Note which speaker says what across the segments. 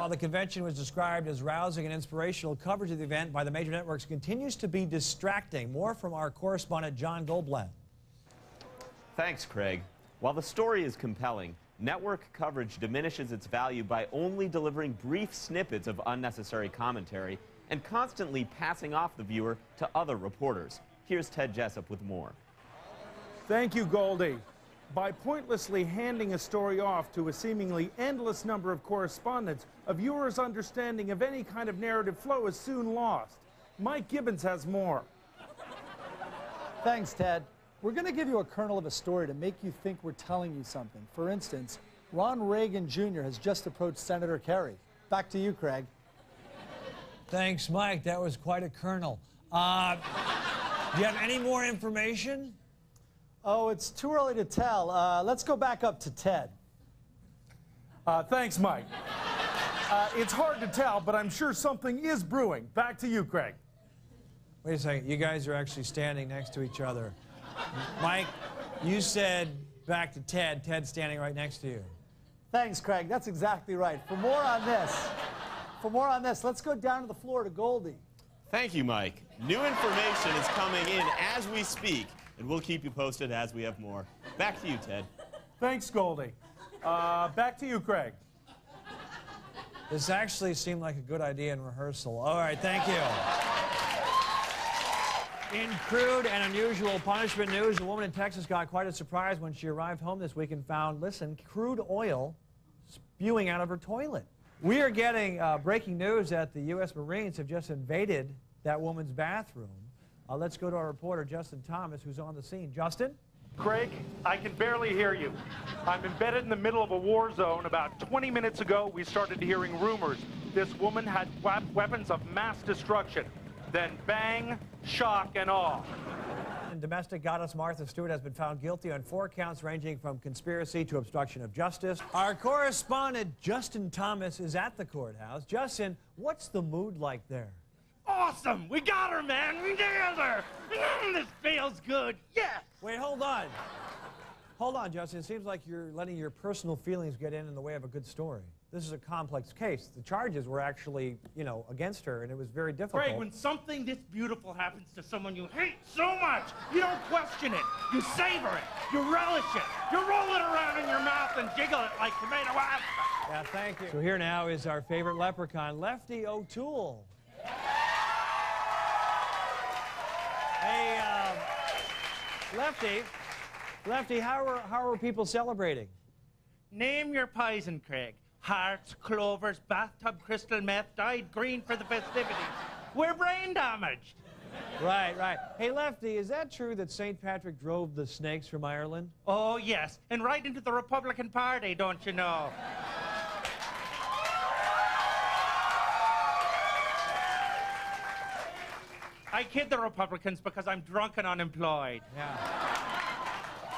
Speaker 1: While the convention was described as rousing and inspirational, coverage of the event by the major networks continues to be distracting. More from our correspondent John Goldblatt.
Speaker 2: Thanks, Craig. While the story is compelling, network coverage diminishes its value by only delivering brief snippets of unnecessary commentary and constantly passing off the viewer to other reporters. Here's Ted Jessup with more.
Speaker 3: Thank you, Goldie. By pointlessly handing a story off to a seemingly endless number of correspondents, a viewer's understanding of any kind of narrative flow is soon lost. Mike Gibbons has more.
Speaker 4: Thanks, Ted. We're going to give you a kernel of a story to make you think we're telling you something. For instance, Ron Reagan Jr. has just approached Senator Kerry. Back to you, Craig.
Speaker 1: Thanks, Mike. That was quite a kernel. Uh, do you have any more information?
Speaker 4: Oh, it's too early to tell. Uh, let's go back up to Ted.
Speaker 3: Uh, thanks, Mike. Uh, it's hard to tell, but I'm sure something is brewing. Back to you, Craig.
Speaker 1: Wait a second. You guys are actually standing next to each other. Mike, you said back to Ted. Ted's standing right next to you.
Speaker 4: Thanks, Craig. That's exactly right. For more on this, for more on this, let's go down to the floor to Goldie.
Speaker 2: Thank you, Mike. New information is coming in as we speak, and we'll keep you posted as we have more. Back to you, Ted.
Speaker 3: Thanks, Goldie. Uh, back to you, Craig.
Speaker 1: This actually seemed like a good idea in rehearsal. All right, thank you. In crude and unusual punishment news, a woman in Texas got quite a surprise when she arrived home this week and found, listen, crude oil spewing out of her toilet. We are getting uh, breaking news that the U.S. Marines have just invaded that woman's bathroom. Uh, let's go to our reporter, Justin Thomas, who's on the scene. Justin?
Speaker 5: Craig, I can barely hear you. I'm embedded in the middle of a war zone. About 20 minutes ago, we started hearing rumors. This woman had weapons of mass destruction. Then bang, shock, and awe.
Speaker 1: And domestic goddess Martha Stewart has been found guilty on four counts ranging from conspiracy to obstruction of justice. Our correspondent Justin Thomas is at the courthouse. Justin, what's the mood like there?
Speaker 6: Awesome! We got her, man! We nailed her! Mm, this feels good! Yes!
Speaker 1: Wait, hold on. Hold on, Justin. It seems like you're letting your personal feelings get in in the way of a good story. This is a complex case. The charges were actually, you know, against her, and it was very difficult.
Speaker 6: Craig, when something this beautiful happens to someone you hate so much, you don't question it. You savor it. You relish it. You roll it around in your mouth and jiggle it like tomato pasta.
Speaker 1: Yeah, thank you. So here now is our favorite leprechaun, Lefty O'Toole. Hey, uh, Lefty, Lefty, how are, how are people celebrating?
Speaker 6: Name your poison, Craig. Hearts, clovers, bathtub crystal meth dyed green for the festivities. We're brain damaged.
Speaker 1: Right, right. Hey, Lefty, is that true that St. Patrick drove the snakes from Ireland?
Speaker 6: Oh, yes. And right into the Republican Party, don't you know? I kid the Republicans because I'm drunk and unemployed.
Speaker 1: Yeah.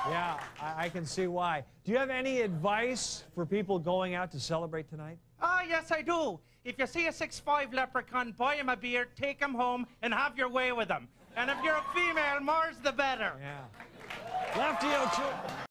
Speaker 1: Yeah, I, I, can see why. Do you have any advice for people going out to celebrate tonight?
Speaker 6: Ah, oh, yes, I do. If you see a six-five leprechaun, buy him a beer, take him home, and have your way with him. And if you're a female, more's the better.
Speaker 1: Yeah. Lefty O'Toole.